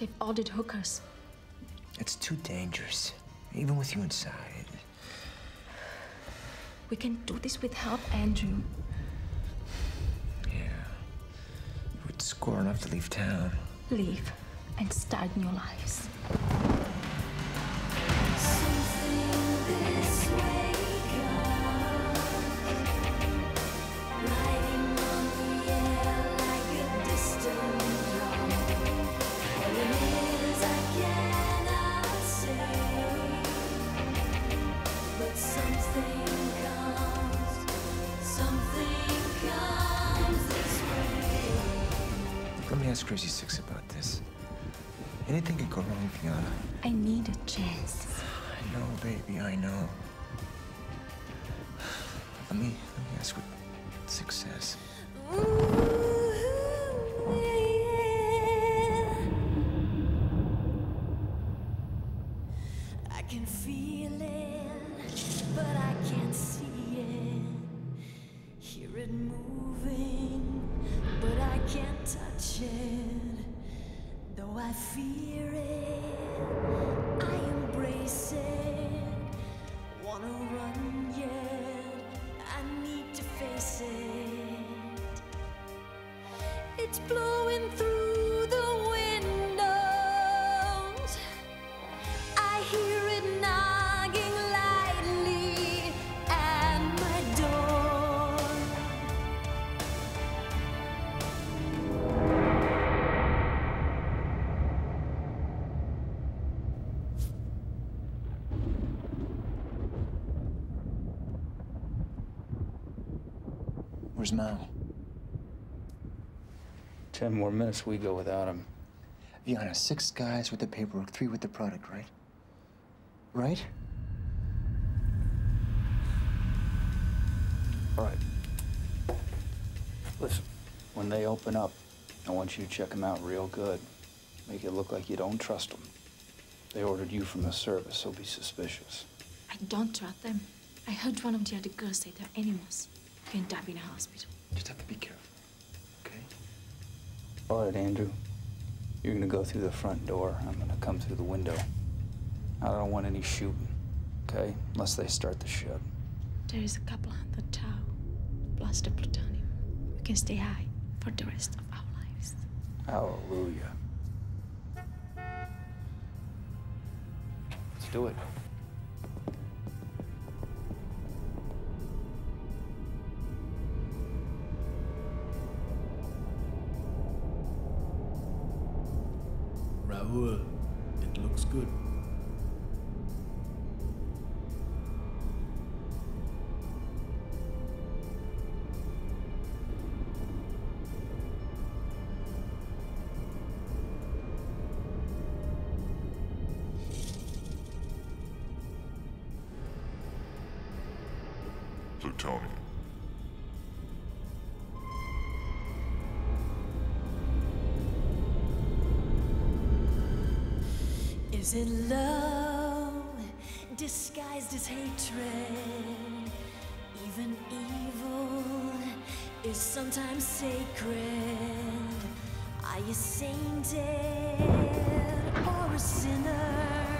They've ordered hookers. It's too dangerous, even with you inside. We can do this with help, Andrew. Yeah. You would score enough to leave town. Leave and start new lives. I need a chance. I know, baby, I know. Let me let me ask what success. I can feel it, but I can't see it. Hear it moving, but I can't touch it. I fear it, I embrace it. Wanna run yet, I need to face it. It's blowing through Where's Mal? Ten more minutes we go without him. Fiona, six guys with the paperwork, three with the product, right? Right? All right. Listen, when they open up, I want you to check them out real good. Make it look like you don't trust them. They ordered you from the service, so be suspicious. I don't trust them. I heard one of the other girls say they're animals. You end up in a hospital. Just have to be careful, okay? All right, Andrew. You're gonna go through the front door. I'm gonna come through the window. I don't want any shooting, okay? Unless they start the ship. There is a couple hundred tau blast the plutonium. We can stay high for the rest of our lives. Hallelujah. Let's do it. Raoul, sometimes sacred. Are you sainted or a sinner?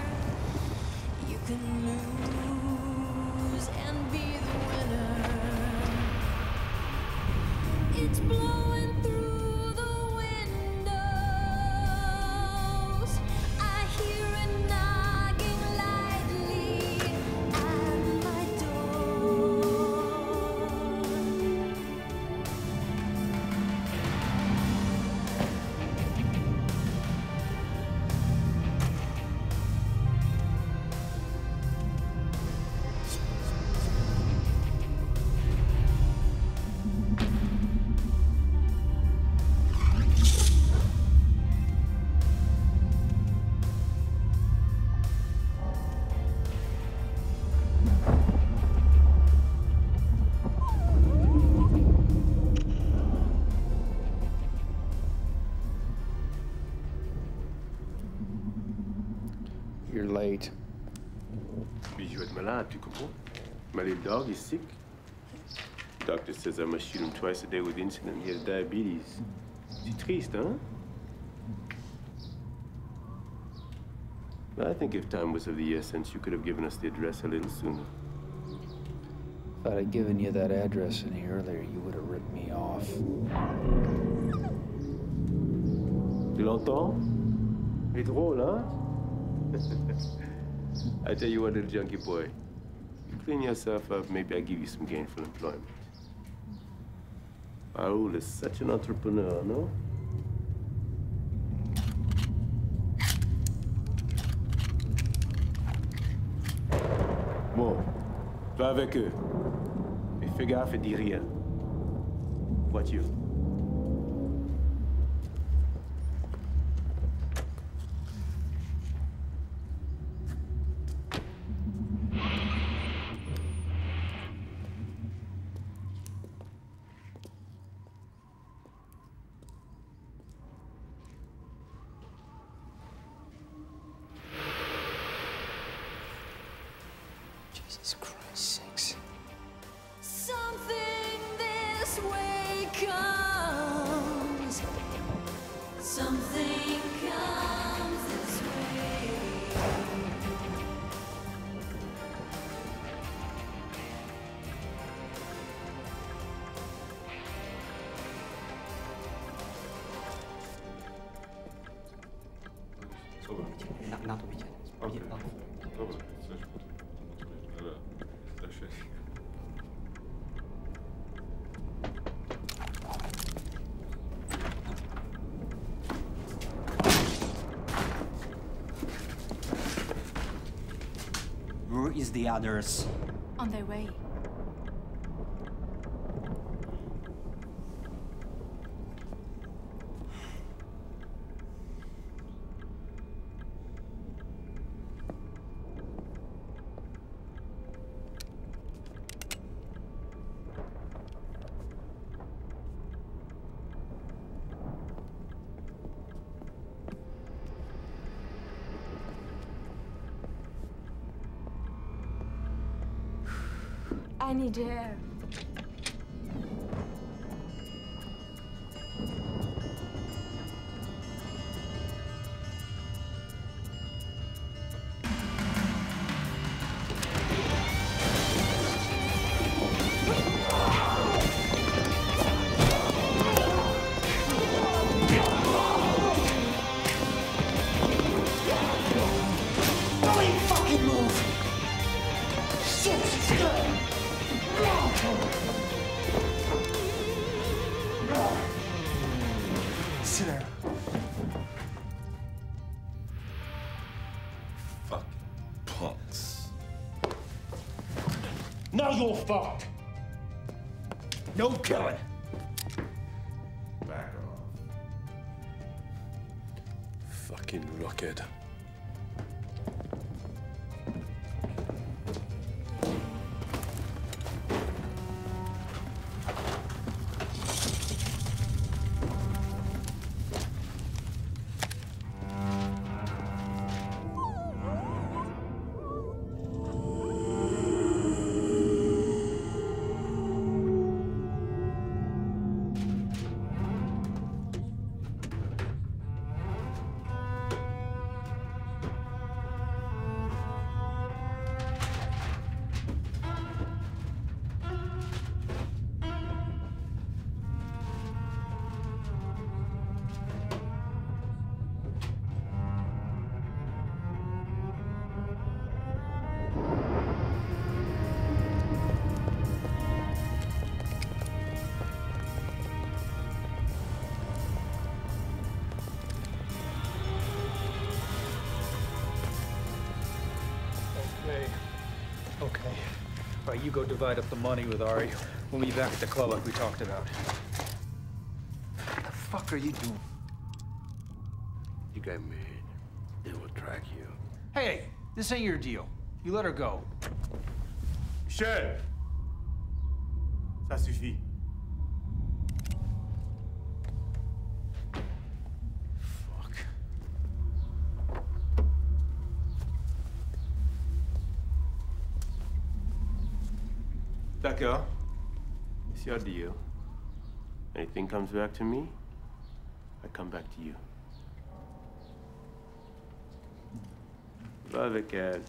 You can lose and be the winner. It's blowing dog is sick. Doctor says I must shoot him twice a day with insulin. He has diabetes. C'est triste, huh? But I think if time was of the essence, you could have given us the address a little sooner. If I'd have given you that address any earlier, you would have ripped me off. Tu l'entends? C'est drôle, hein? I tell you what, little junkie boy. Clean yourself up, maybe I'll give you some gainful employment. Raoul is such an entrepreneur, no? Bon, va avec eux. Mais fais gaffe et dis rien. Voiture. Others? On their way. I need No killing. You go divide up the money with Ari. We'll meet back at the club like we talked about. What the fuck are you doing? You got mad. They will track you. Hey, this ain't your deal. You let her go. Michel everything comes back to me, I come back to you. Love it, Gad.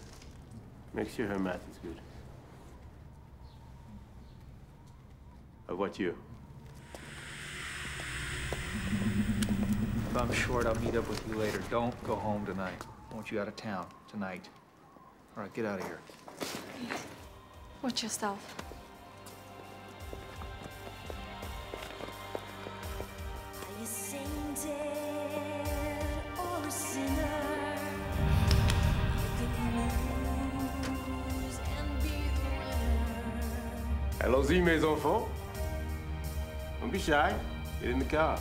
Make sure her math is good. How about you? If I'm short, I'll meet up with you later. Don't go home tonight. I want you out of town tonight. All right, get out of here. Watch yourself. Allons-y, mes enfants. Don't be shy. Get in the car.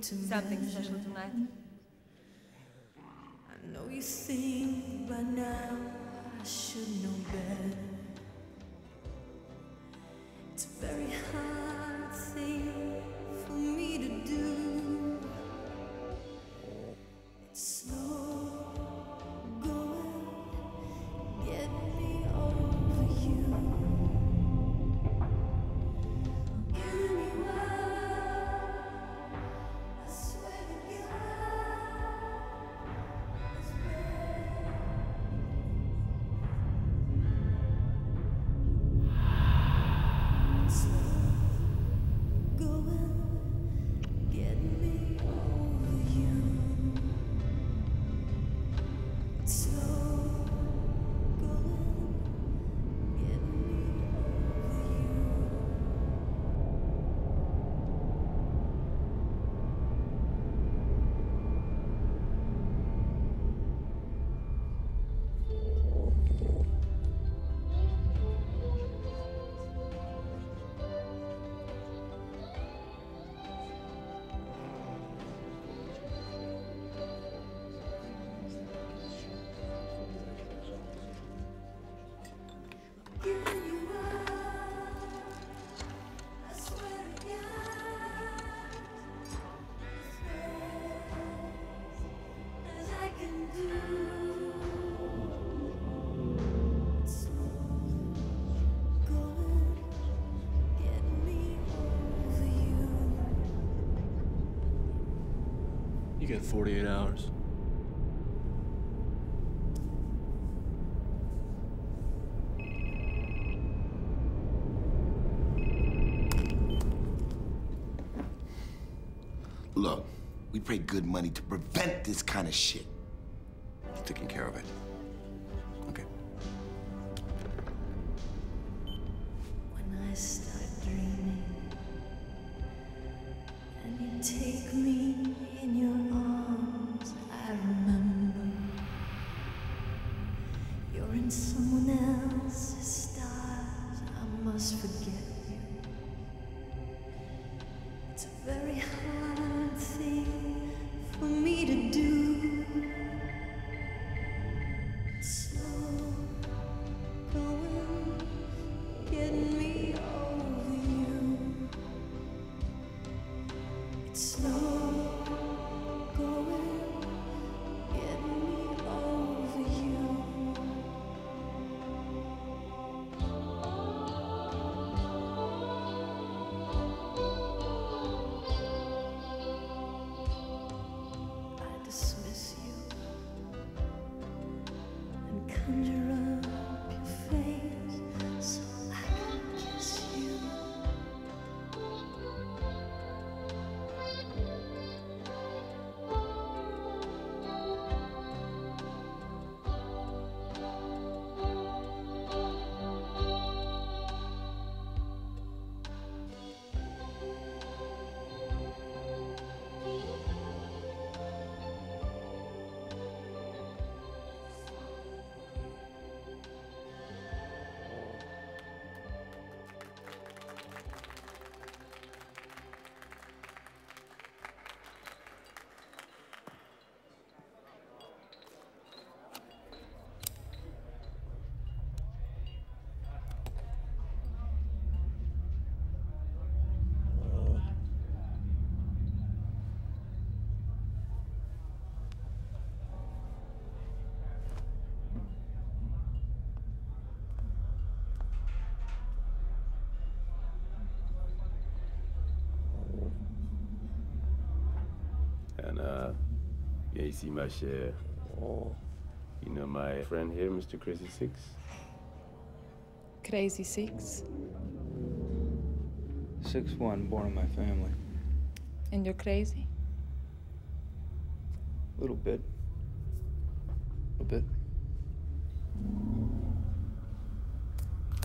Something special tonight. You get 48 hours. Look, we pay good money to prevent this kind of shit. You're taking care of it. Oh. know my friend here, Mr. Crazy Six? Crazy Six. Six one, born in my family. And you're crazy? A little bit. A bit.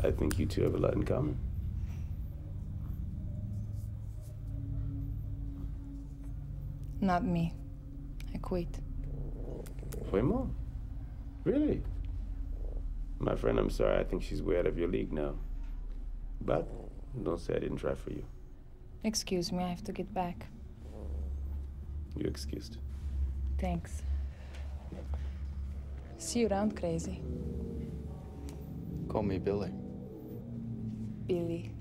I think you two have a lot in common. Not me. I quit. Vraiment? Really? My friend, I'm sorry. I think she's way out of your league now. But don't say I didn't try for you. Excuse me, I have to get back. You're excused. Thanks. See you around, crazy. Call me Billy. Billy.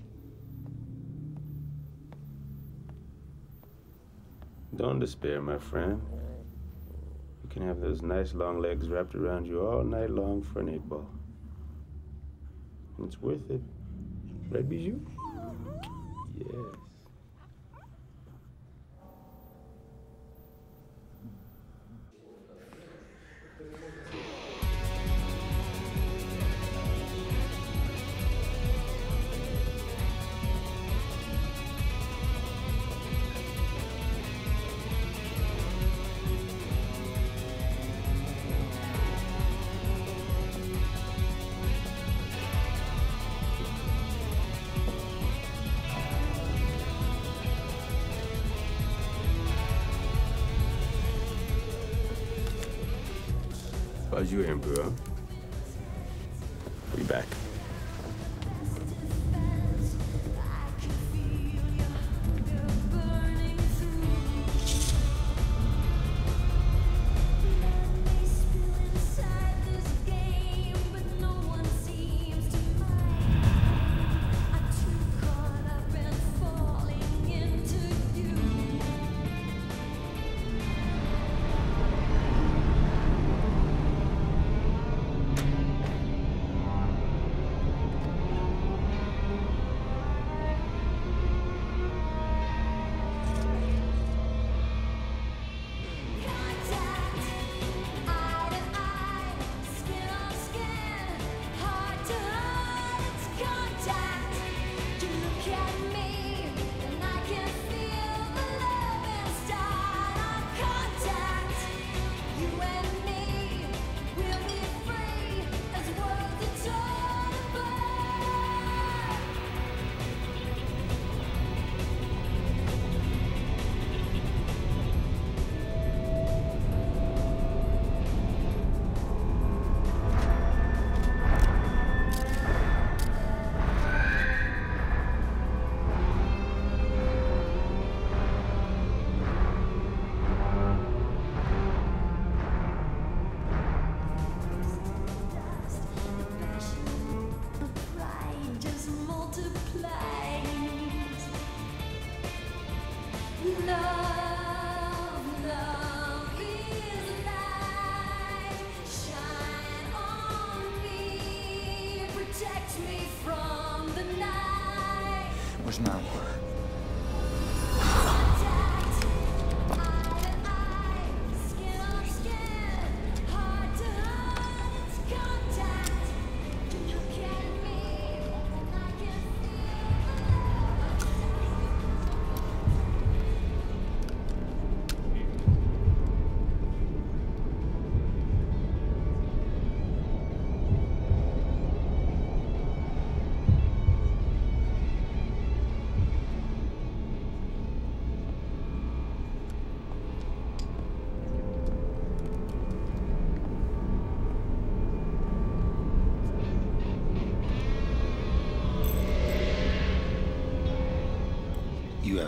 Don't despair, my friend. Can have those nice long legs wrapped around you all night long for an eight ball. And it's worth it. Right, Bijou?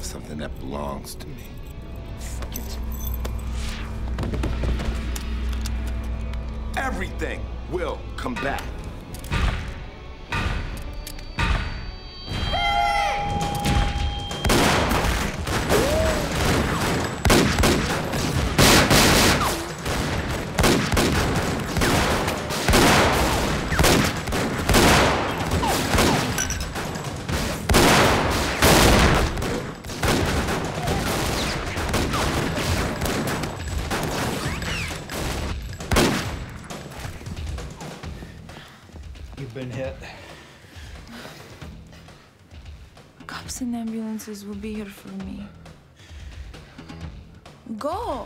Have something that belongs to me. Fuck it. Everything will come back. Will be here for me. Go!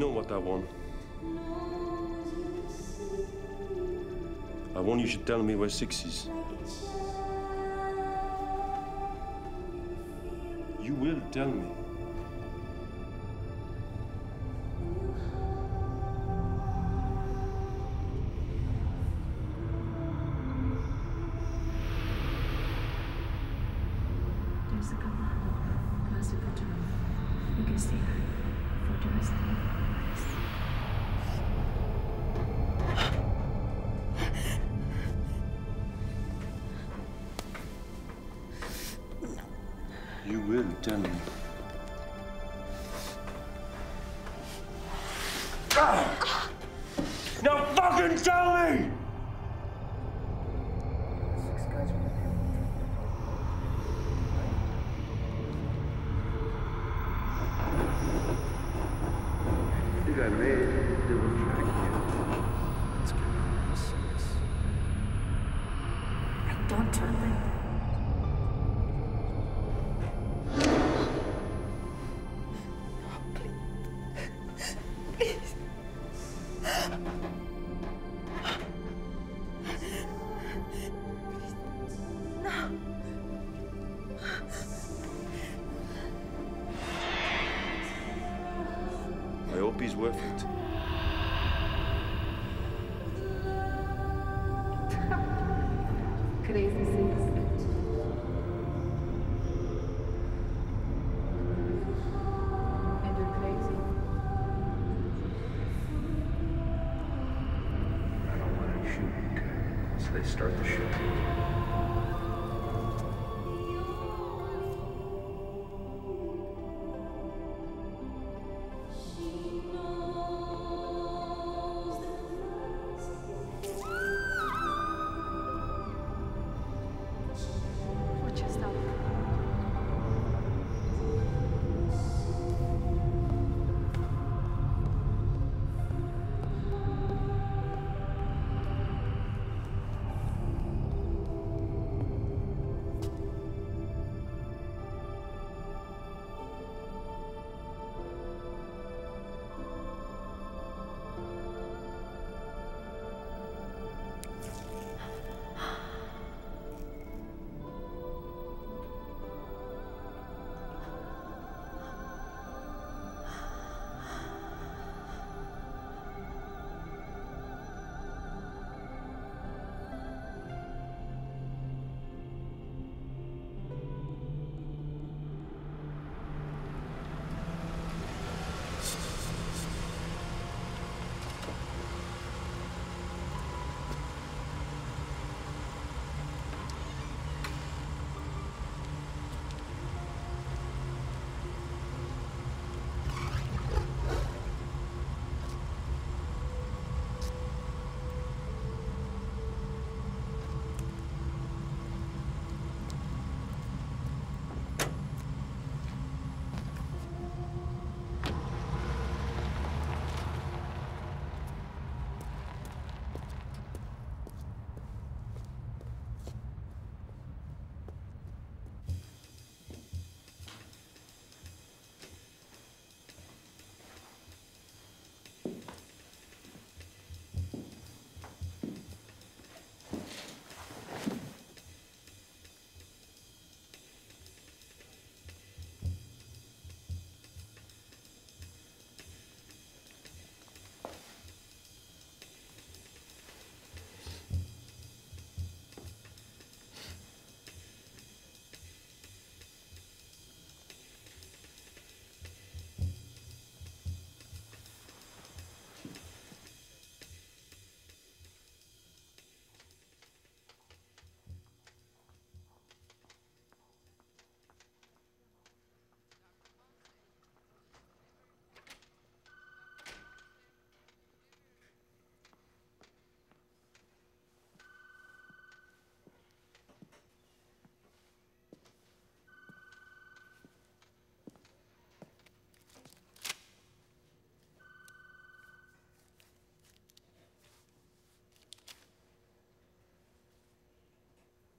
know what I want. I want you to tell me where six is. You will tell me.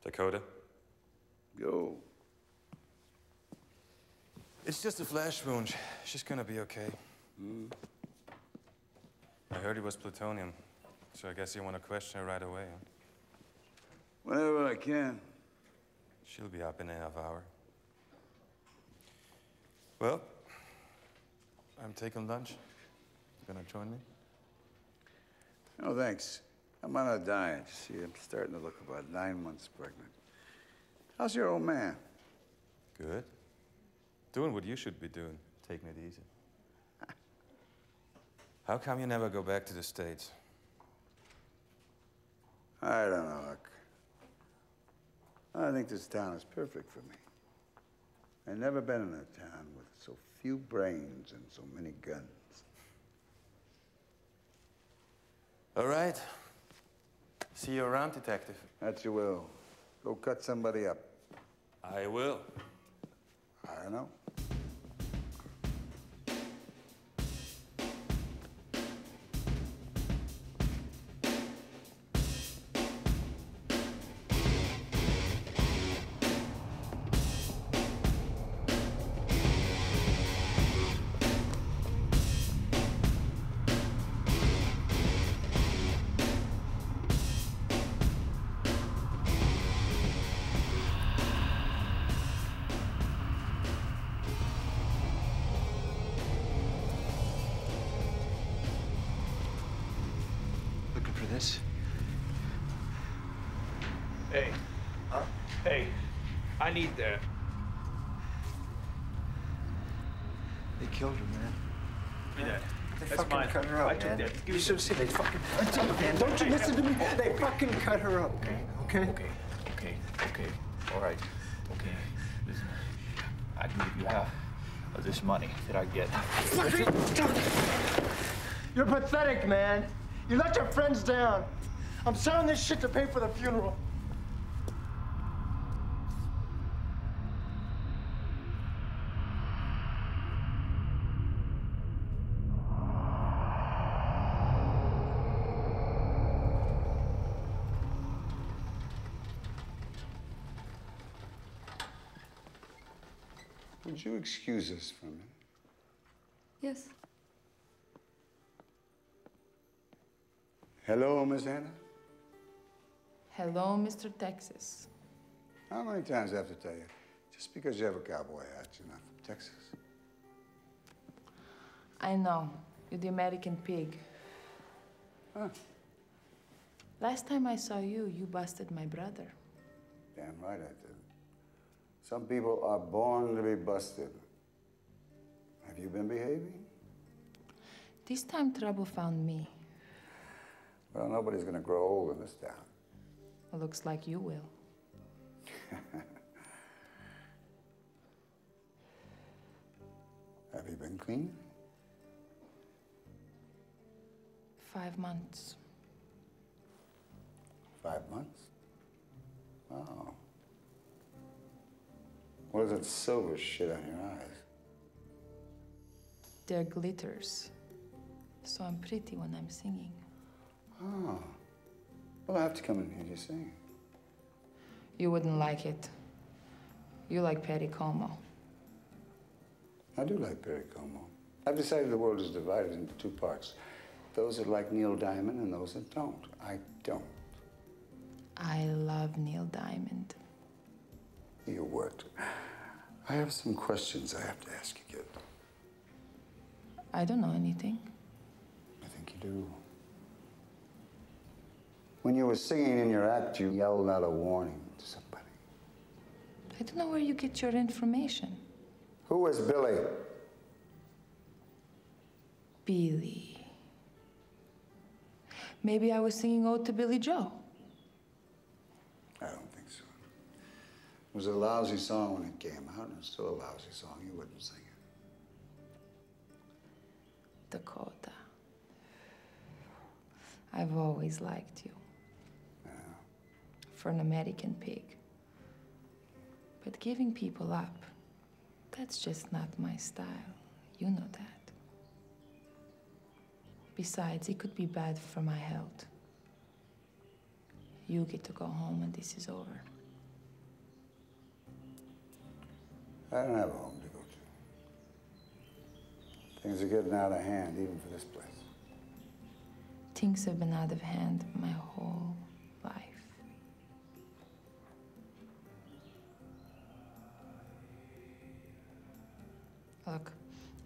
Dakota? Go. It's just a flesh wound. She's gonna be okay. Mm. I heard it was plutonium, so I guess you want to question her right away. Huh? Whenever I can. She'll be up in a half hour. Well, I'm taking lunch. You gonna join me? No, thanks. I'm on a diet. You see, I'm starting to look about nine months pregnant. How's your old man? Good. Doing what you should be doing, taking it easy. How come you never go back to the States? I don't know, Huck. I think this town is perfect for me. I've never been in a town with so few brains and so many guns. All right. See you around, Detective. That you will. Go cut somebody up. I will. I don't know. I need that. They killed her, man. That. They That's fucking mine. cut her up, I took man. that. You me should see they fucking. Man, don't you listen to me? They fucking cut her up. Okay. Okay. Okay. Okay. Okay. All right. Okay. Listen. I can give you half of this money that I get. You're pathetic, man. You let your friends down. I'm selling this shit to pay for the funeral. Would you excuse us for a minute? Yes. Hello, Miss Hannah? Hello, Mr. Texas. How many times do I have to tell you? Just because you have a cowboy hat, you're not from Texas. I know. You're the American pig. Huh. Last time I saw you, you busted my brother. Damn right I did. Some people are born to be busted. Have you been behaving? This time trouble found me. Well, nobody's gonna grow old in this town. It Looks like you will. Have you been clean? Five months. Five months? Oh. What is that silver shit on your eyes? They're glitters. So I'm pretty when I'm singing. Oh. Well, I have to come and hear you sing. You wouldn't like it. You like Perry Como. I do like Perry Como. I've decided the world is divided into two parts those that like Neil Diamond and those that don't. I don't. I love Neil Diamond. You would. I have some questions I have to ask you, kid. I don't know anything. I think you do. When you were singing in your act, you yelled out a warning to somebody. I don't know where you get your information. Who was Billy? Billy. Maybe I was singing Ode to Billie Joe. I don't think so. It was a lousy song when it came out, and it's still a lousy song. You wouldn't sing it. Dakota. I've always liked you. Yeah. For an American pig. But giving people up, that's just not my style. You know that. Besides, it could be bad for my health. You get to go home and this is over. I don't have a home to go to. Things are getting out of hand, even for this place. Things have been out of hand my whole life. Look,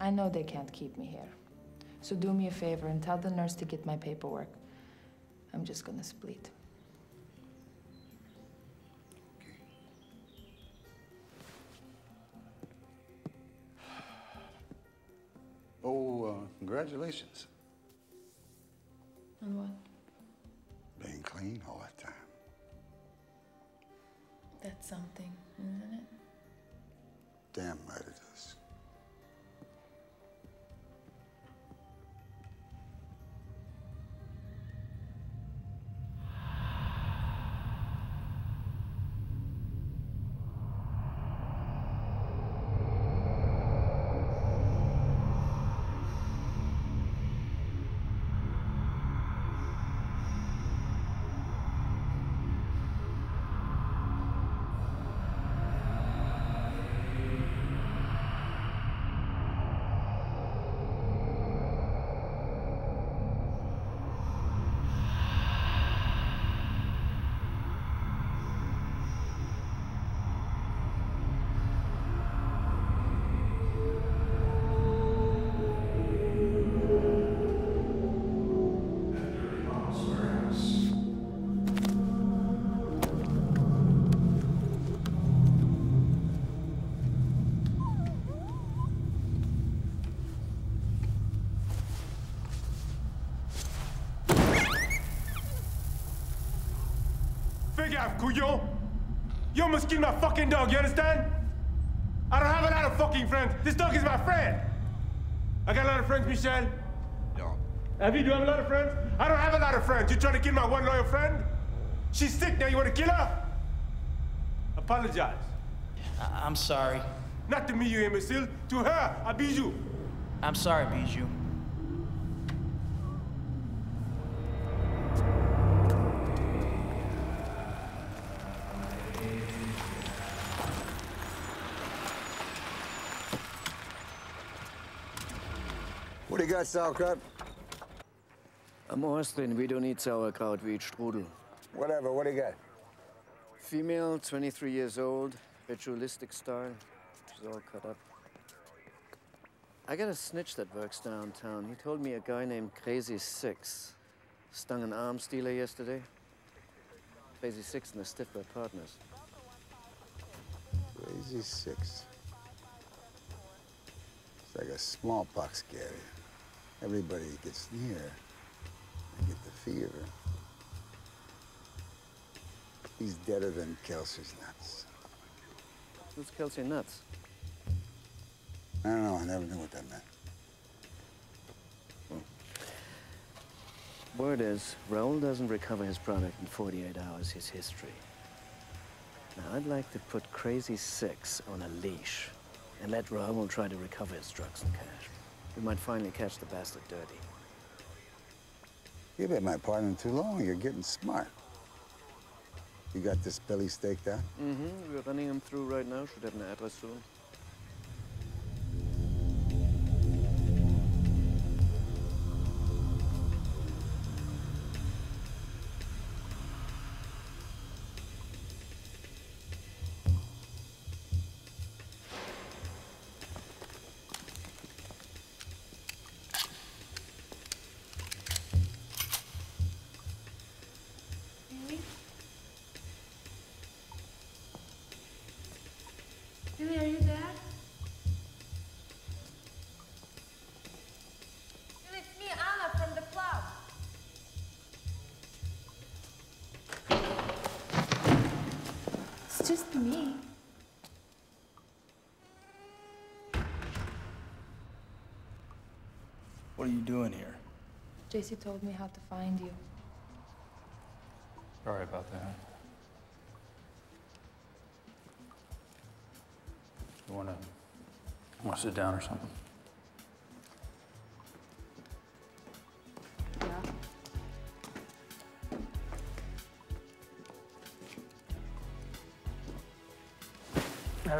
I know they can't keep me here. So do me a favor and tell the nurse to get my paperwork. I'm just gonna split. Oh, uh, congratulations. On what? Being clean all that time. That's something, isn't it? Damn right it is. Fake out, couillon! You almost killed my fucking dog, you understand? I don't have a lot of fucking friends. This dog is my friend. I got a lot of friends, Michel. No. Abby, do you have a lot of friends? I don't have a lot of friends. You trying to kill my one loyal friend? She's sick now. You want to kill her? Apologize. I- I'm sorry. Not to me, you imbecile. To her, I Bijou. I'm sorry, Bijou. Got, sauerkraut? Am Austrian, we don't eat sauerkraut, we eat strudel. Whatever, what do you got? Female, 23 years old, ritualistic style. She's all cut up. I got a snitch that works downtown. He told me a guy named Crazy Six stung an arms dealer yesterday. Crazy Six and the Stiff were partners. Crazy six. It's like a smallpox carrier. Everybody gets near, they get the fever. He's deader than Kelsey's nuts. Who's Kelsey Nuts? I don't know, I never knew what that meant. Hmm. Word is, Raoul doesn't recover his product in 48 hours, his history. Now, I'd like to put Crazy Six on a leash and let Raoul try to recover his drugs and cash. We might finally catch the bastard dirty. You've been my partner too long. You're getting smart. You got this belly staked out? Mm-hmm. We're running him through right now. Should have an address soon. It's just me. What are you doing here? JC told me how to find you. Sorry about that. You wanna, wanna sit down or something?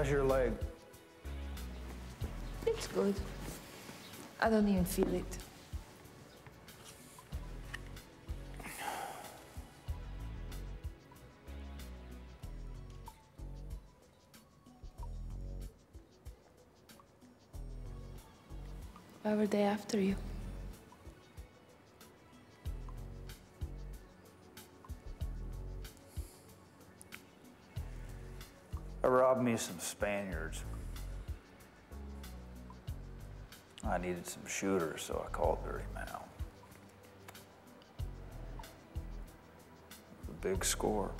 How's your leg? It's good. I don't even feel it. Why were they after you? Me some Spaniards. I needed some shooters, so I called Dirty Mal. A big score.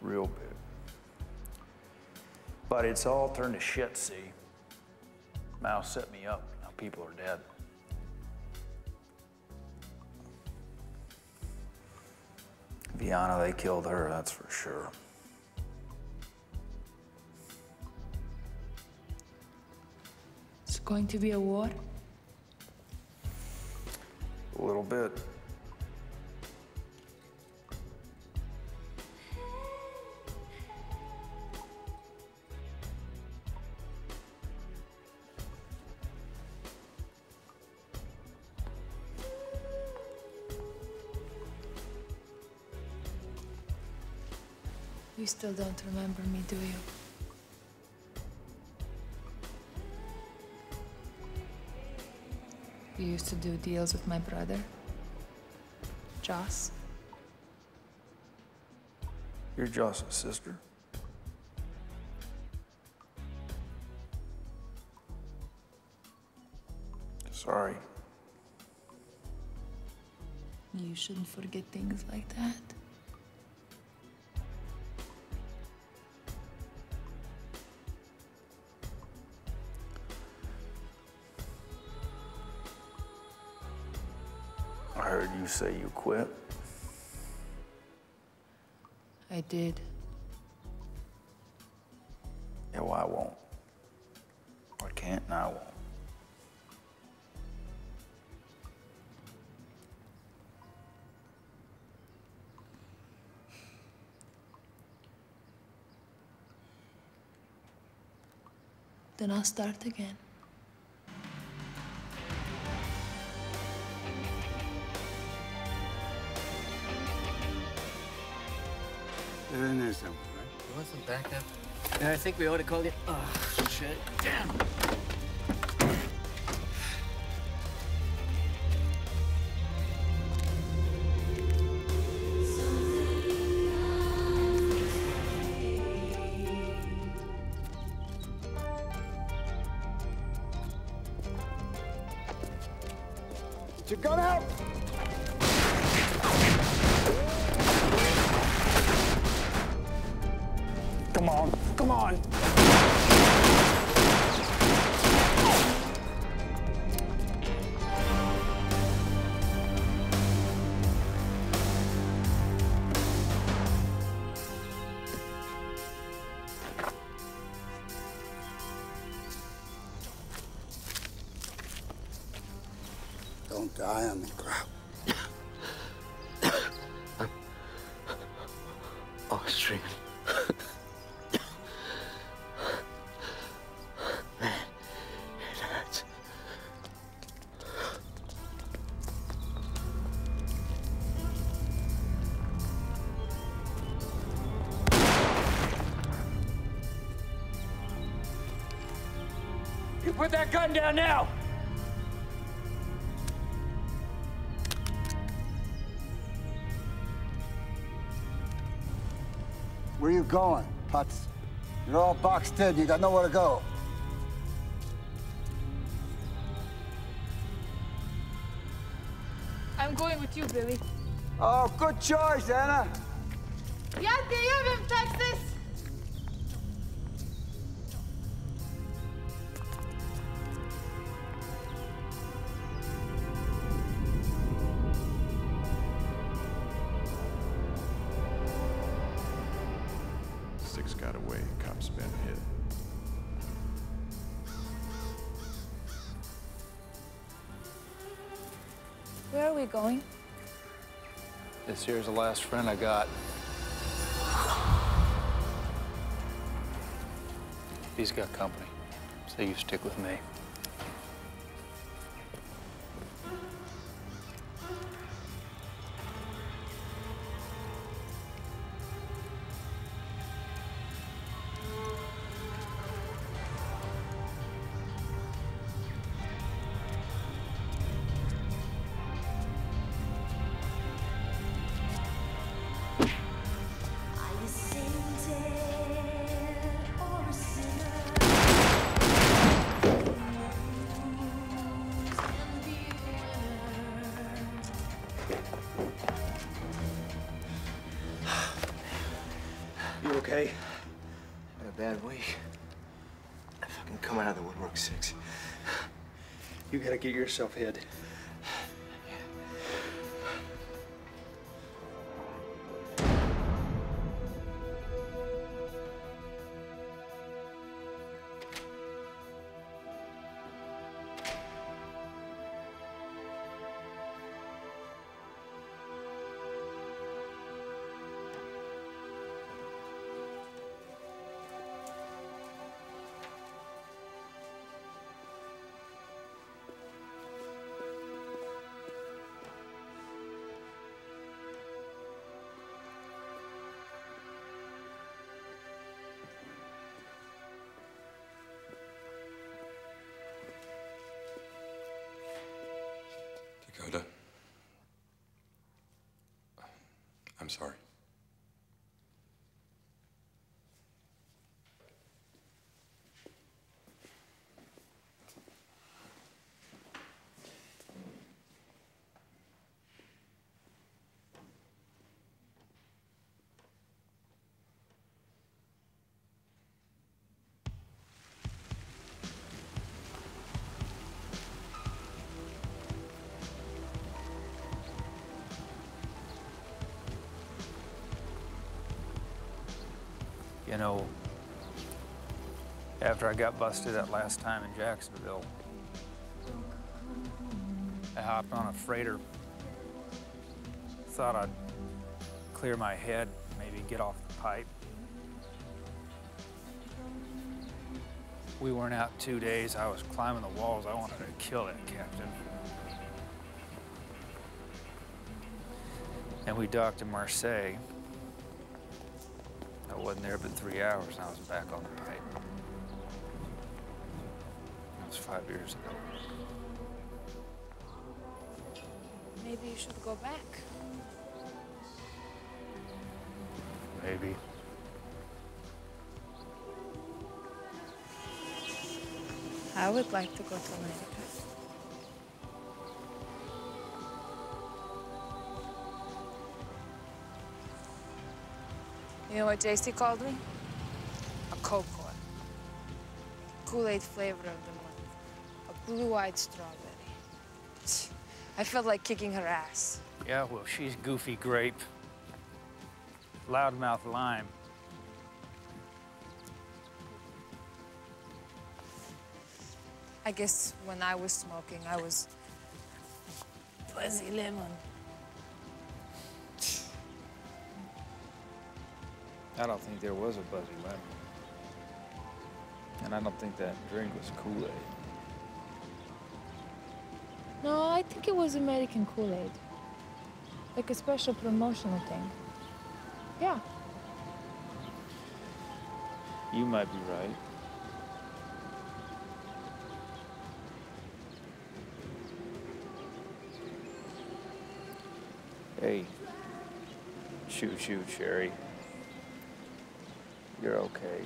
Real big. But it's all turned to shit, see? Mal set me up. Now people are dead. Viana, they killed her, that's for sure. Going to be a war? A little bit. You still don't remember me, do you? You used to do deals with my brother, Joss. You're Joss's sister. Sorry. You shouldn't forget things like that. Say you quit. I did. Yeah, well, I won't. I can't and I won't. Then I'll start again. In there somewhere, right? You some backup? Yeah, I think we ought to call it. Oh, shit. Damn. Put that gun down now! Where you going, Putz? You're all boxed in. You got nowhere to go. I'm going with you, Billy. Oh, good choice, Anna. Ja ty Where are we going? This here's the last friend I got. He's got company. So you stick with me. Gotta get yourself hid. I'm sorry. You know, after I got busted that last time in Jacksonville, I hopped on a freighter. Thought I'd clear my head, maybe get off the pipe. We weren't out two days. I was climbing the walls. I wanted to kill that captain. And we docked in Marseille. I wasn't there but three hours, and I was back on the pipe. That was five years ago. Maybe you should go back. Maybe. I would like to go to America. You know what JC called me? A cocoa. Kool-Aid flavor of the month. A blue-eyed strawberry. I felt like kicking her ass. Yeah, well, she's goofy grape. Loudmouth lime. I guess when I was smoking, I was fuzzy lemon. I don't think there was a Buzzy Lemon. And I don't think that drink was Kool-Aid. No, I think it was American Kool-Aid. Like a special promotional thing. Yeah. You might be right. Hey, choo choo cherry. You're okay.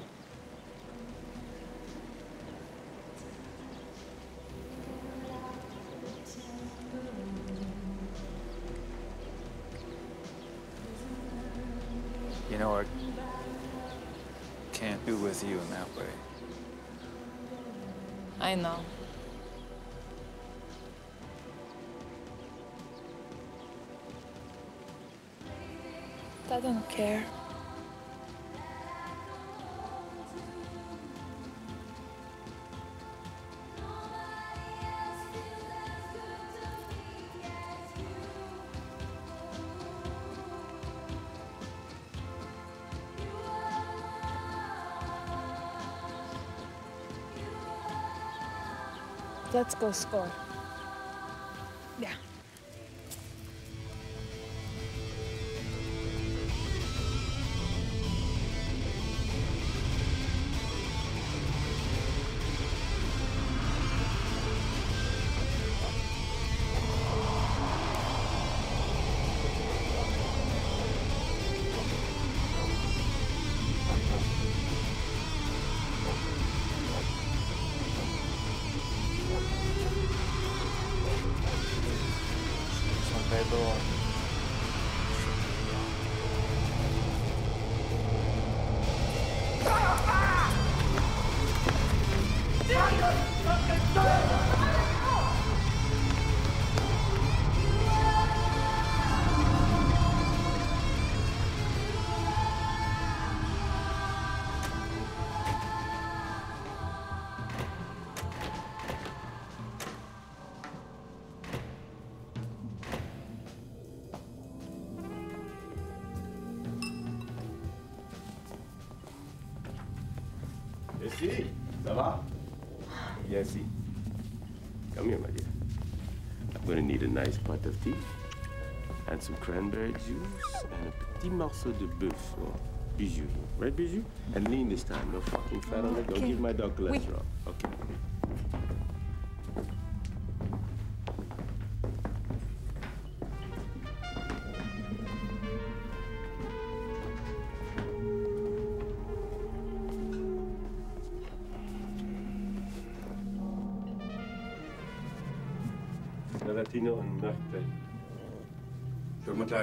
You know, I can't be with you in that way. I know. I don't care. Let's go score. Jessie, cranberry juice and a petit morceau de bœuf for Bijou. Right, Bijou? And lean this time. No fucking fat on it. Don't Okay. give my dog cholesterol.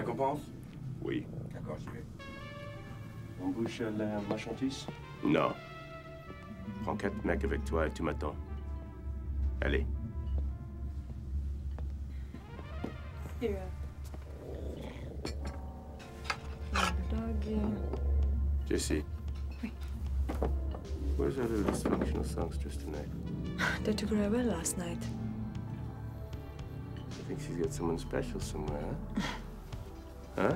Récompense? Oui. D'accord, j'y vais. On bouge la marchandise? Non. Prends quatre mecs avec toi et tu m'attends. Allez. Here. Dog. Jessie. Where's our little dysfunctional songstress tonight? They took her away last night. I think she's got someone special somewhere, huh? huh?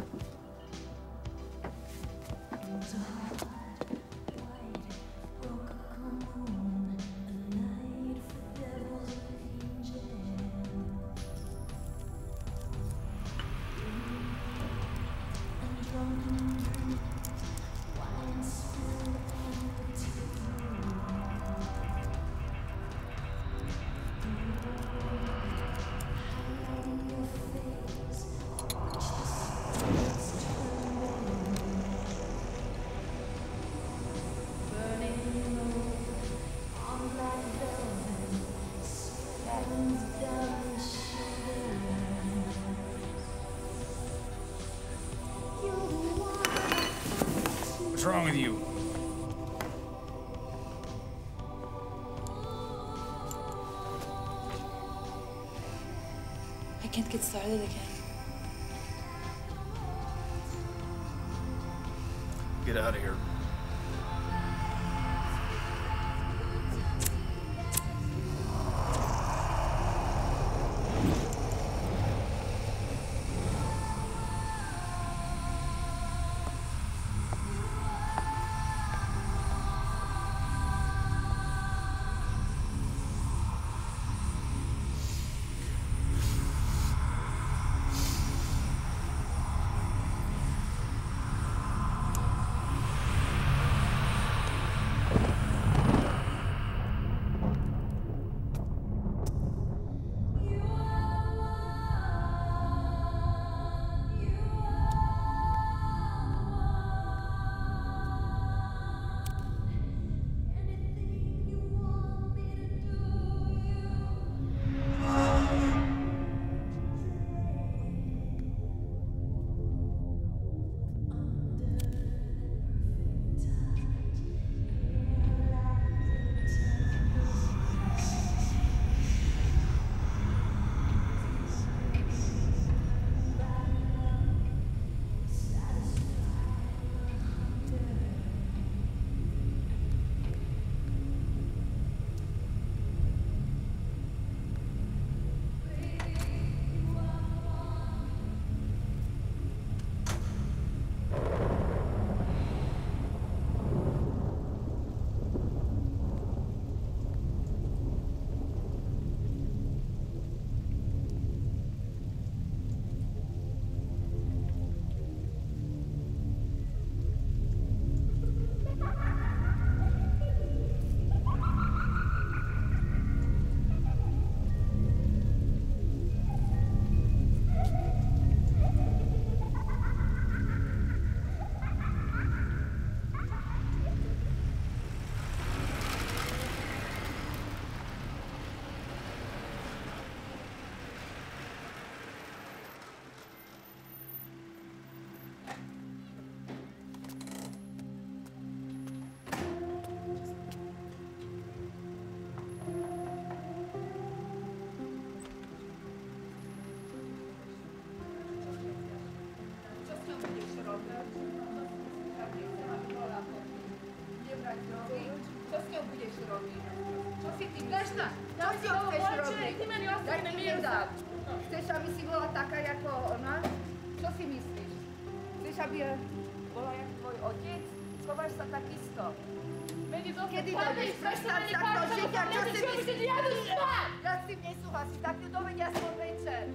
Nesúhlasím, tak ju dovedia svoj večer.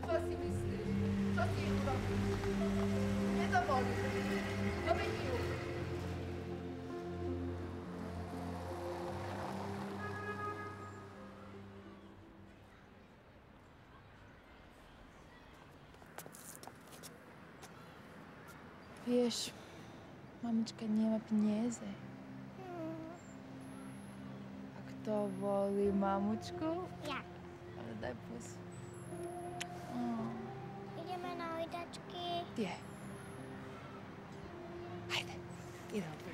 Čo si myslíš? Čo si urobíš? Nedovolíš. Dovedi ju. Vieš, mamička nemá peniaze. A kto volí mamučku? Ja. Daj pus. Ideme na ojdačky. Kde? Hajde, idem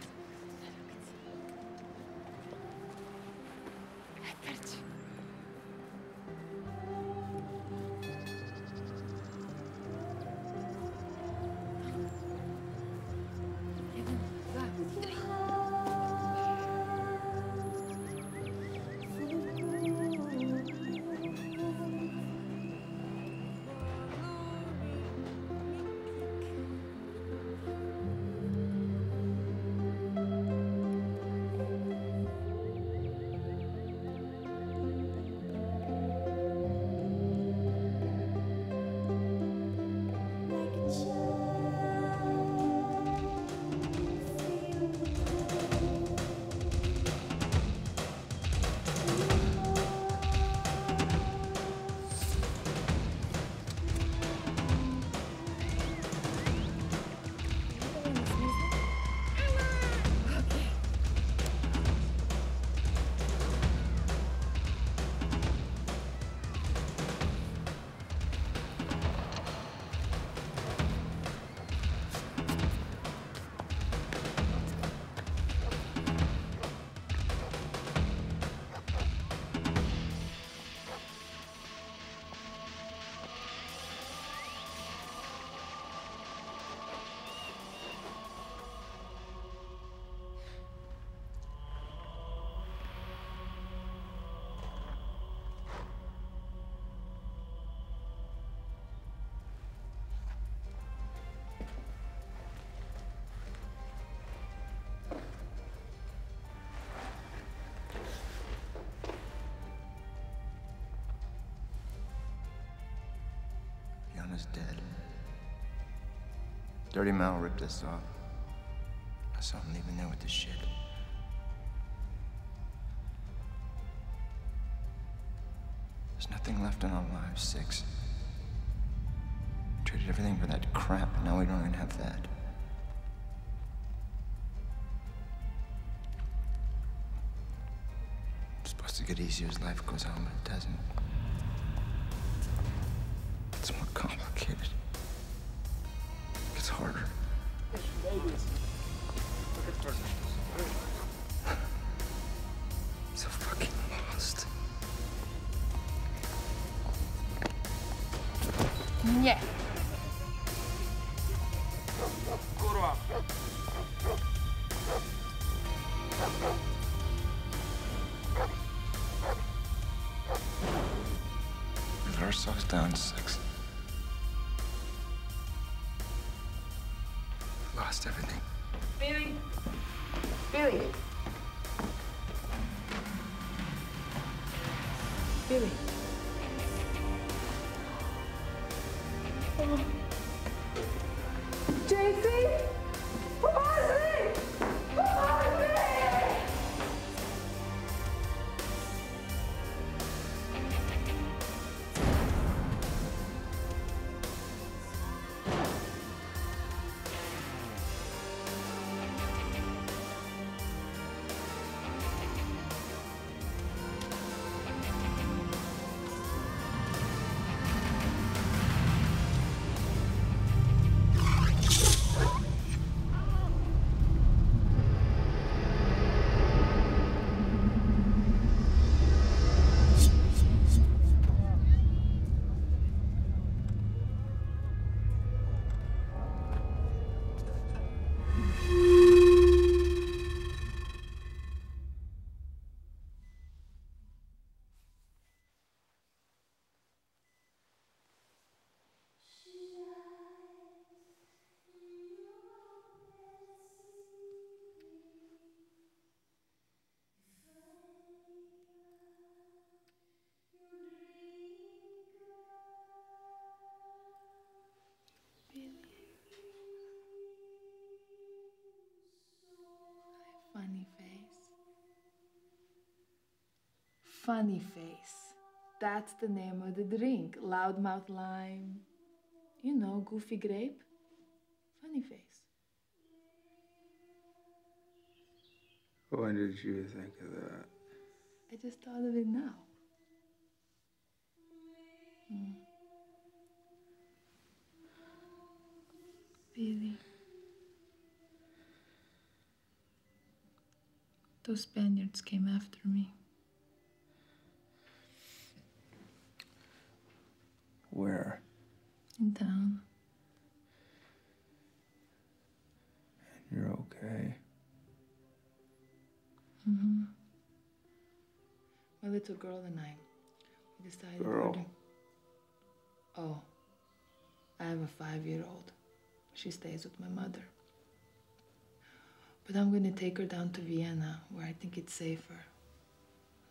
Yona's dead. Dirty Mal ripped us off. I saw him leaving there with the shit. There's nothing left in our lives, Six. We Traded everything for that crap, and now we don't even have that. It's supposed to get easier as life goes on, but it doesn't. Kurwa. We let ourselves down, Six. Lost everything. Billy. Billy. Billy. Funny face. That's the name of the drink. Loudmouth lime. You know, goofy grape. Funny face. When did you think of that? I just thought of it now. Hmm. Billy. Those Spaniards came after me. Where? In town. You're okay. Mm-hmm. My little girl and I, we decided we're Girl. doing- Oh, I have a five-year-old. She stays with my mother. But I'm gonna take her down to Vienna, where I think it's safer.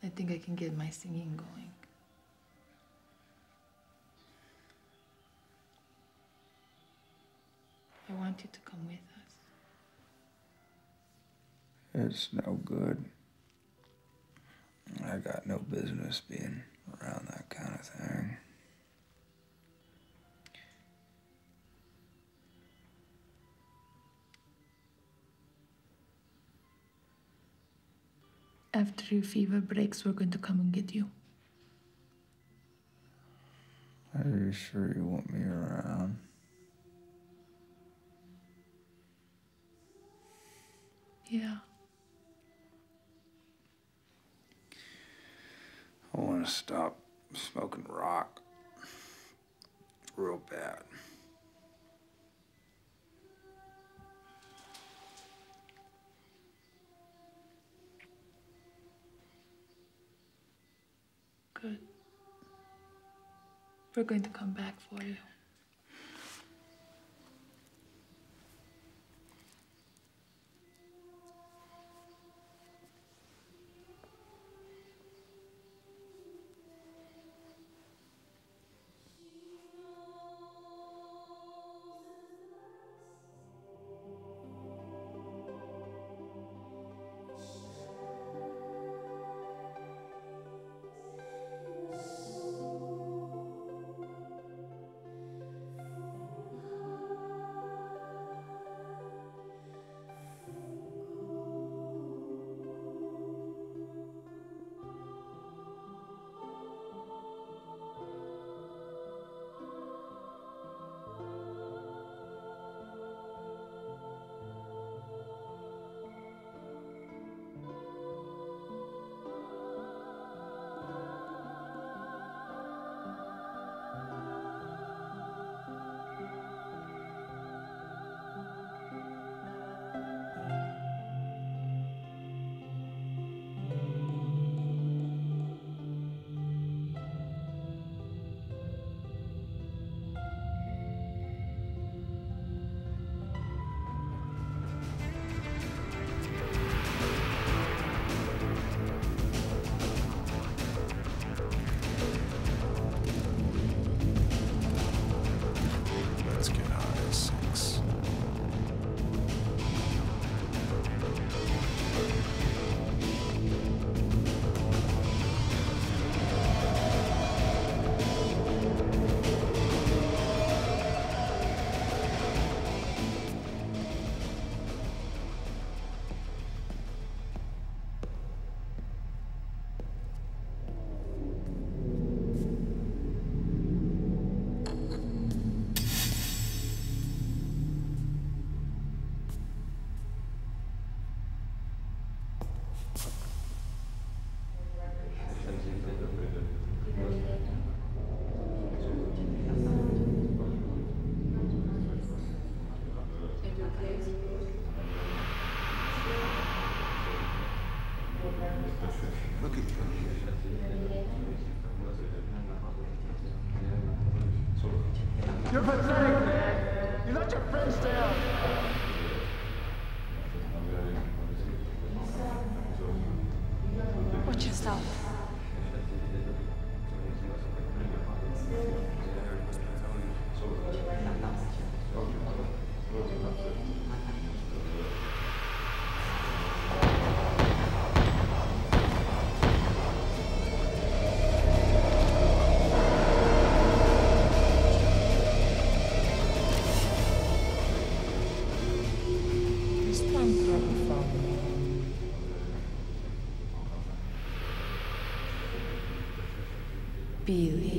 I think I can get my singing going. Want you to come with us. It's no good. I got no business being around that kind of thing. After your fever breaks, we're going to come and get you. Are you sure you want me around? Yeah. I want to stop smoking rock. Real bad. Good. We're going to come back for you. Billy.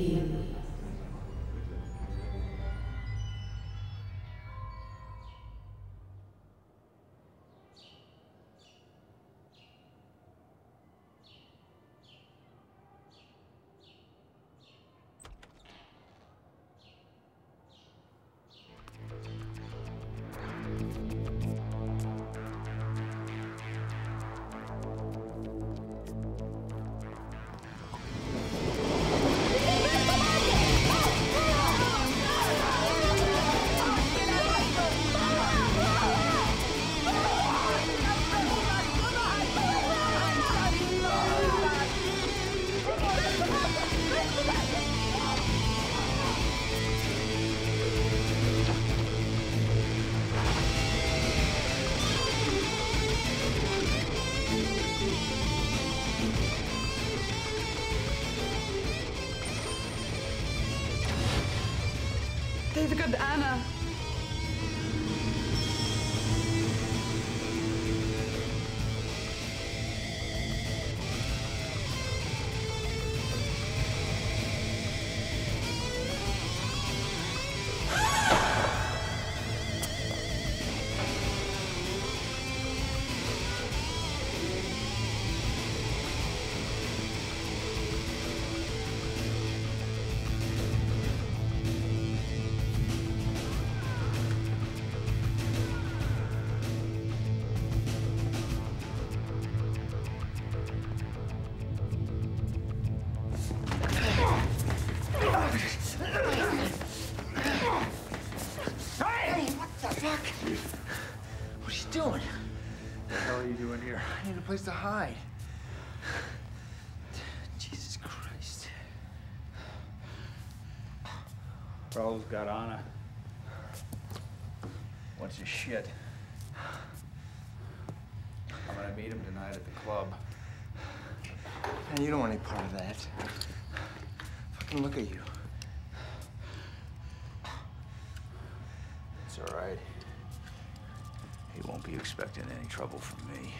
Hide. Jesus Christ. Raul's got Anna. What's your shit? I'm gonna meet him tonight at the club. And you don't want any part of that. Fucking look at you. It's all right. He won't be expecting any trouble from me.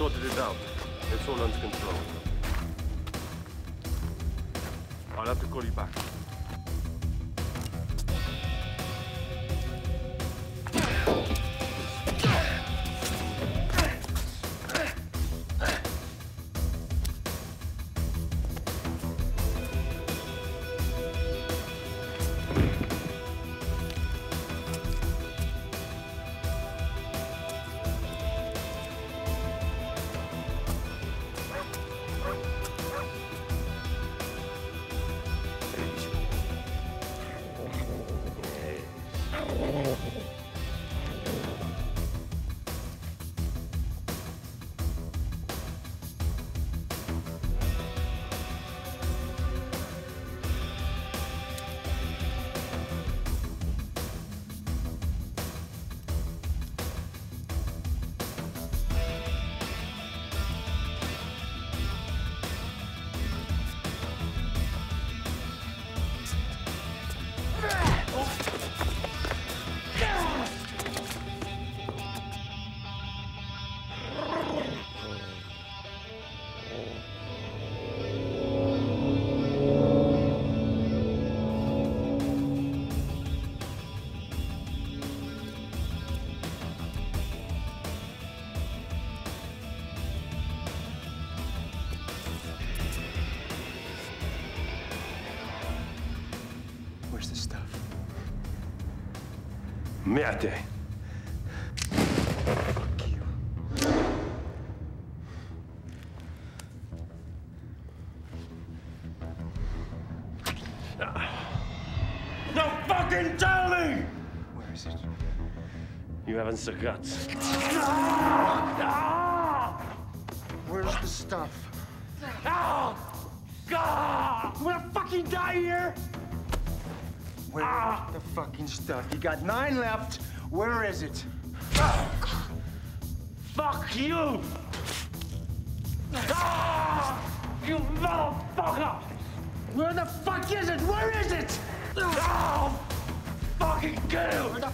Sorted it out. It's all under control. I'll have to call you back. Merde. No fucking tell me! Where is it? You haven't the guts. Stuff? You got nine left. Where is it? Fuck you! Ah! You motherfucker! Where the fuck is it? Where is it? Oh! Fucking it!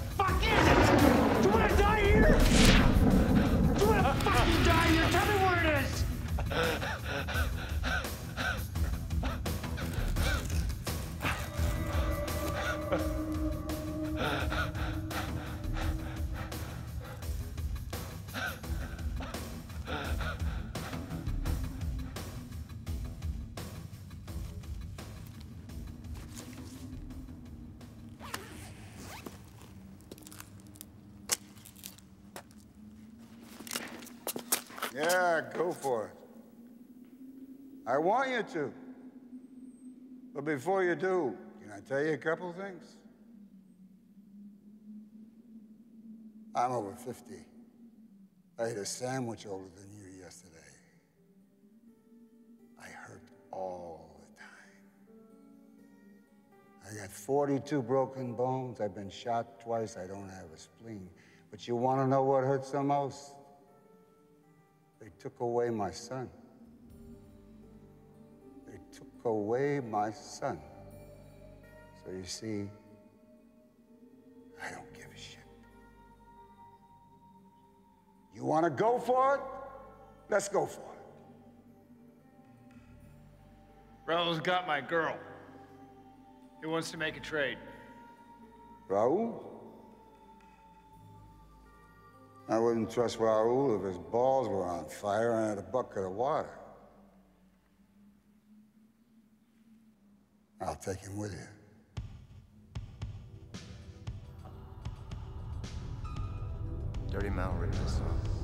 Yeah, go for it. I want you to. But before you do, can I tell you a couple things? I'm over 50. I ate a sandwich older than you yesterday. I hurt all the time. I got 42 broken bones. I've been shot twice. I don't have a spleen. But you want to know what hurts the most? They took away my son. They took away my son. So you see, I don't give a shit. You want to go for it? Let's go for it. Raul's got my girl. He wants to make a trade. Raul? I wouldn't trust Raoul if his balls were on fire and had a bucket of water. I'll take him with you. Dirty Mal ripped us off.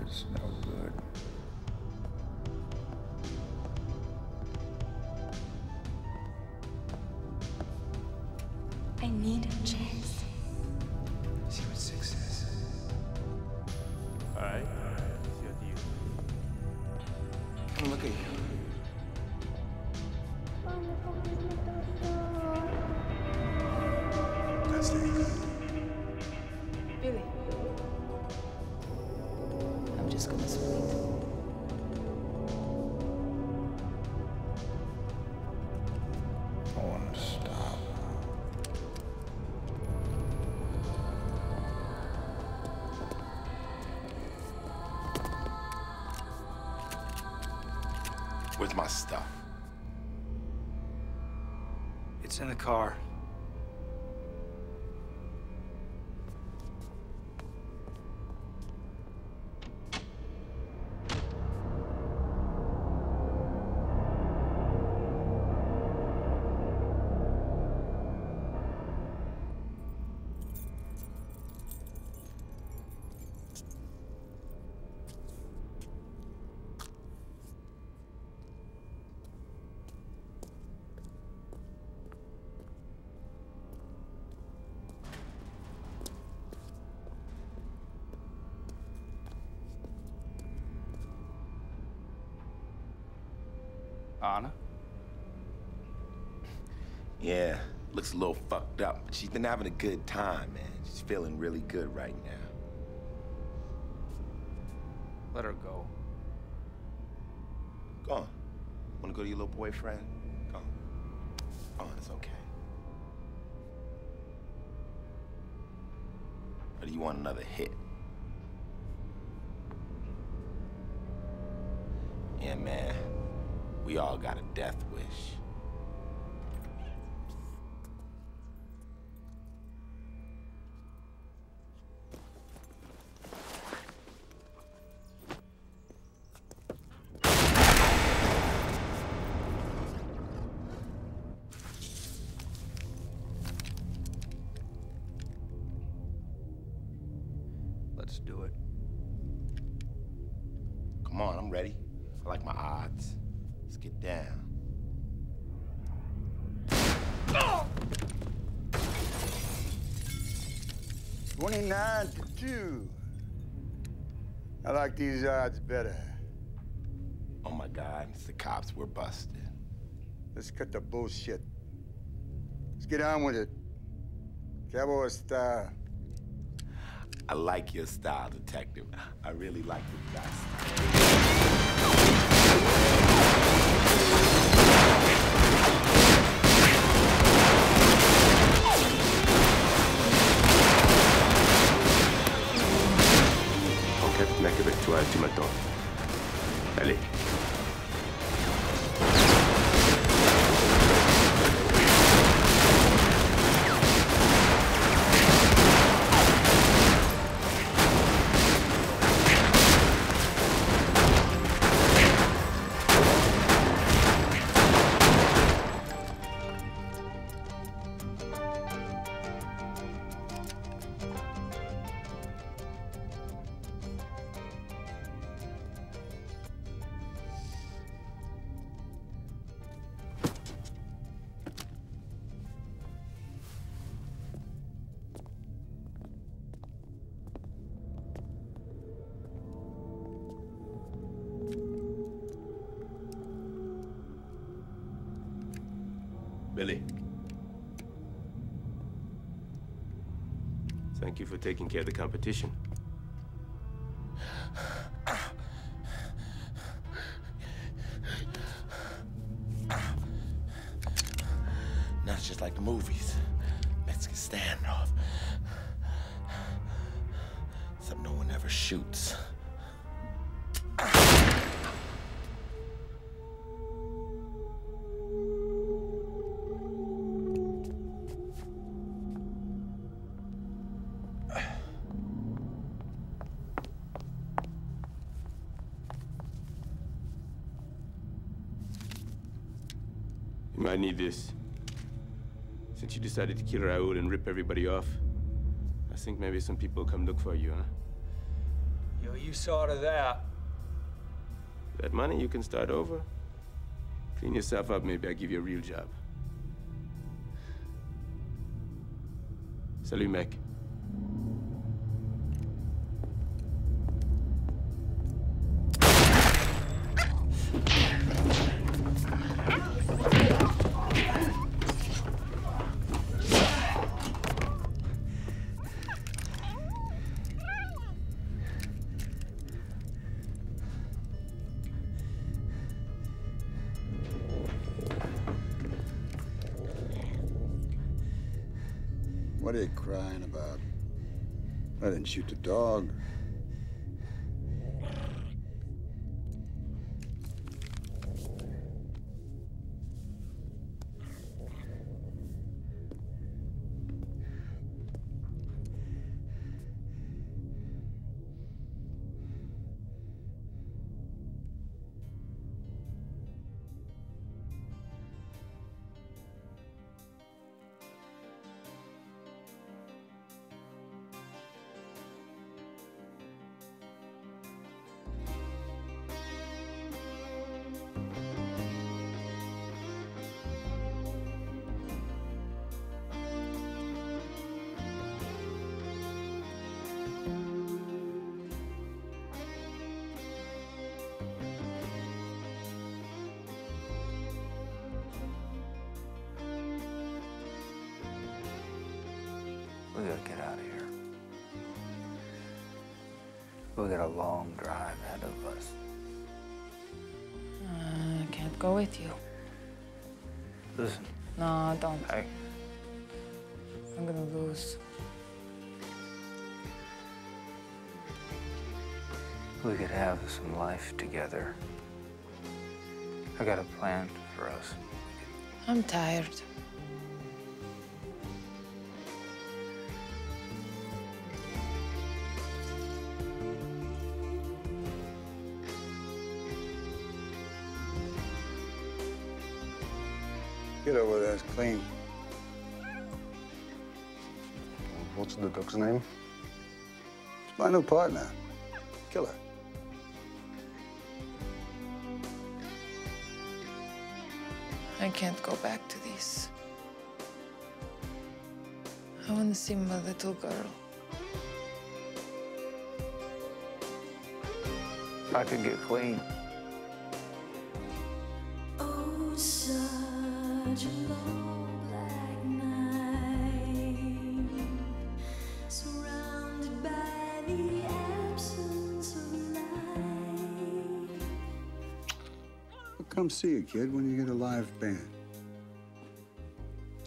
It's no good. Need a car. Anna? Yeah, looks a little fucked up, but she's been having a good time, man. She's feeling really good right now. Let her go. Go on. Wanna go to your little boyfriend? Go on. Go on, it's okay. Or do you want another hit? Yeah, man. We all got a death wish. Twenty-nine to two. I like these odds better. Oh my God, it's the cops. We're busted. Let's cut the bullshit. Let's get on with it. Cowboy style. I like your style, detective. I really like this guy's you for taking care of the competition. Need this. Since you decided to kill Raoul and rip everybody off, I think maybe some people come look for you, huh? Yo, you saw to that. That money, you can start over. Clean yourself up, maybe I'll give you a real job. Salut, mec. Shoot the dog. Long drive ahead of us. I can't go with you. Listen, No, don't. Hey. I'm gonna lose. we could have some life together. I got a plan for us. I'm tired. What's the dog's name? It's my new partner. Killer. I can't go back to this. I want to see my little girl. I could get clean. Oh, such a long come see you, kid, when you get a live band.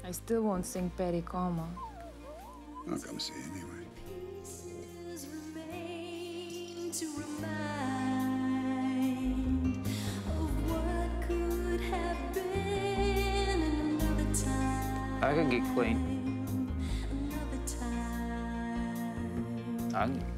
I still won't sing Perry Como. I'll come see you anyway. Pieces remain to remind of what could have been in another time. I could get clean. I can